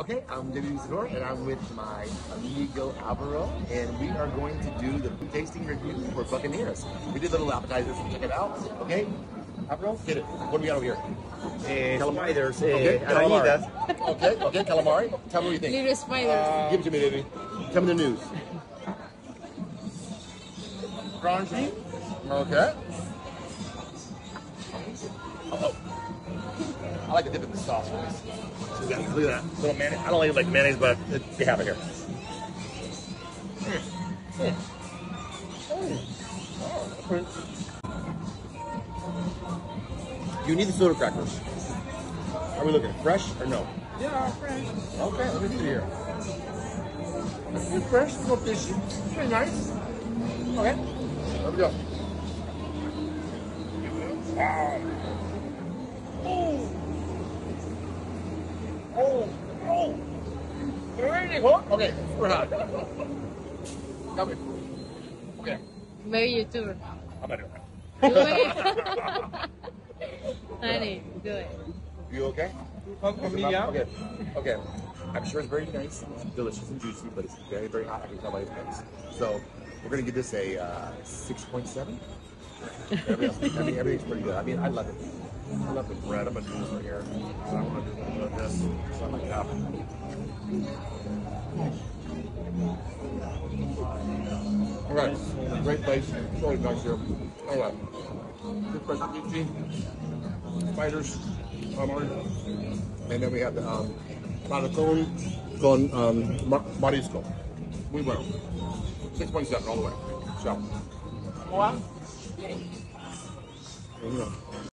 Okay, I'm David Isidore, and I'm with my amigo Alvaro, and we are going to do the tasting review for Buccaneers. We did little appetizers, so check it out. Okay, Alvaro, get it. What do we got over here? Eh, Calamari. spiders, Okay, eh, arañitas. calamari. okay, okay, calamari. Tell me what you think. Little spiders. Give it to me, baby. Tell me the news. Crunchy. Okay. I like to dip it in the sauce. Look at that. Look at that. Little mayonnaise. I don't like like mayonnaise, but it, they have it here. Mm. Mm. Mm. Oh, You need the soda crackers. Are we looking fresh or no? Yeah, fresh. Okay, let me see here. It's fresh, little fishy. Pretty nice. Okay, there we go. Wow. Oh. Oh. Really hot? Okay, we're hot. Come here. Okay, Maybe YouTuber. I'm gonna do Honey, do it. it. You okay? Familia. Okay. Okay. I'm sure it's very nice. It's delicious and juicy, but it's very, very hot. I can tell by the face. So we're gonna give this a uh, 6.7. Everything else- I mean, everything's pretty good. I mean, I love it. I love the bread. I'm gonna do this right here. So I'm gonna do a little bit of this. Something like that. All right. Great place. Always nice here. All right. Good specialty. Spiders. calamari. And then we have the um, panatone con um, ma- marisco. Muy bueno. 6.7 all the way. So. There you go.